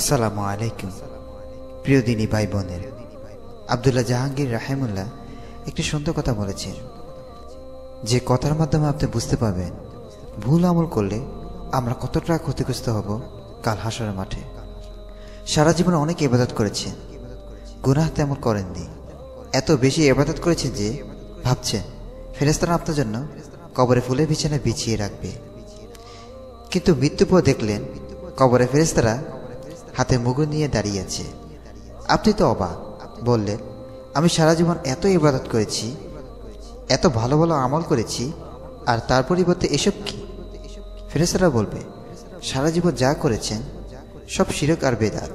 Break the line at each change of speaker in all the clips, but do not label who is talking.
আসসালামু আলাইকুম। প্রিয় দিনী ভাই বোনের, আবদুল্লাহ জাহাঙ্গীর রাহেমুল্লাহ একটি সুন্দর কথা বলেছেন। যে কথার মাধ্যমে আপনি বুঝতে পারবেন, ভুল আমল করলে আমরা কতটা ক্ষতিগ্রস্ত হব কাল হাসরের মাঠে। সারা জীবনে অনেক ইবাদত করেছেন, গুনাহ তেমন করেননি। এত বেশি ইবাদত করেছেন যে ভাবছেন ফেরেস্তারা আপনার জন্য কবরে ফুলের বিছানায় বিছিয়ে রাখবে। কিন্তু মৃত্যু দেখলেন, কবরে ফেরেস্তারা হাতে মুগুর নিয়ে দাঁড়িয়ে আছে আপনি তো অবাক, বললেন, আমি সারা জীবন এত ইবাদত করেছি, এত ভালো ভালো আমল করেছি, আর তার পরিবর্তে এসব কি? ফেরেস্তারা বলবে, সারা জীবন যা করেছেন, সব শিরক আর বেদাত।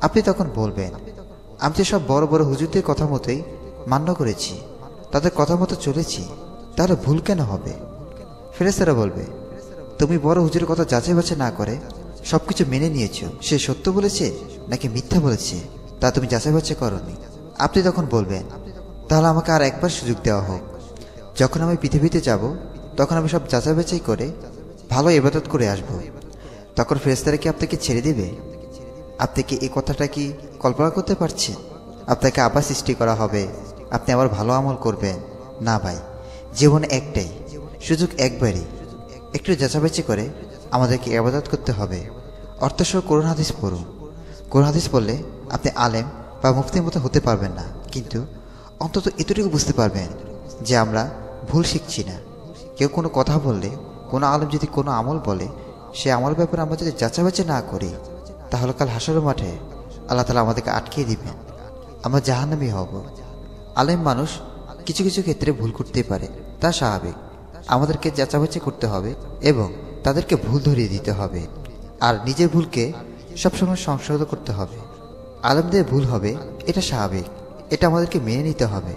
আপনি তখন বলবেন, আমি তো সব বড় বড় হুজুরদের কথা মতোই মান্য করেছি, তাদের কথা মতো চলেছি, তাহলে ভুল কেন হবে? ফেরেস্তারা বলবে, তুমি বড় হুজুরের কথা যাচাই বাছাই না করে সবকিছু মেনে নিয়েছো। সে সত্য বলেছে নাকি মিথ্যা বলেছে? তা তুমি যাচাই বাছাই করনি। আপনি তখন বলবেন, তাহলে আমাকে আর একবার সুযোগ দেওয়া হোক। যখন আমি পৃথিবীতে যাব, তখন আমি সব যাচাই বাছাই করে ভালো এবাদত করে আসব। তখন ফেরেস্তারা কি আপনাকে ছেড়ে দেবে? আপনি কি এই কথাটা কি কল্পনা করতে পারছেন? আপনাকে আবার সৃষ্টি করা হবে। আপনি আবার ভালো আমল করবেন। না ভাই, জীবন একটাই। সুযোগ একবারই। একটু যাচাবাচি করে আমাদেরকে আবাদত করতে হবে। অর্থসহ করুণ হাদিস পড়ুন। করুণ হাদিস পড়লে আপনি আলেম বা মুফতির মতো হতে পারবেন না। কিন্তু অন্তত এতটুকু বুঝতে পারবেন যে আমরা ভুল শিখছি না। কেউ কোনো কথা বললে, কোনো আলেম যদি কোনো আমল বলে, সে আমল ব্যাপারে আমরা যদি যাচাবাচি না করি, তাহলে কাল হাসরের মাঠে আল্লাহ তালা আমাদেরকে আটকিয়ে দিবেন। আমরা জাহান্নামি হব। আলেম মানুষ কিছু কিছু ক্ষেত্রে ভুল করতেই পারে। তা স্বাভাবিক। আমাদেরকে যাচাবাচি করতে হবে এবং তাদেরকে ভুল ধরিয়ে দিতে হবে আর নিজের ভুলকে সবসময় সংশোধন করতে হবে। আলেমদের ভুল হবে, এটা স্বাভাবিক। এটা আমাদেরকে মেনে নিতে হবে।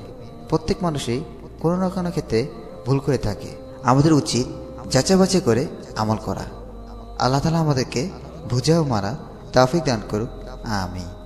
প্রত্যেক মানুষই কোনো না কোনো ক্ষেত্রে ভুল করে থাকে। আমাদের উচিত যাচাবাচি করে আমল করা। আল্লাহ তালা আমাদেরকে বুঝাও মারা তাফিক দান করুক। আমি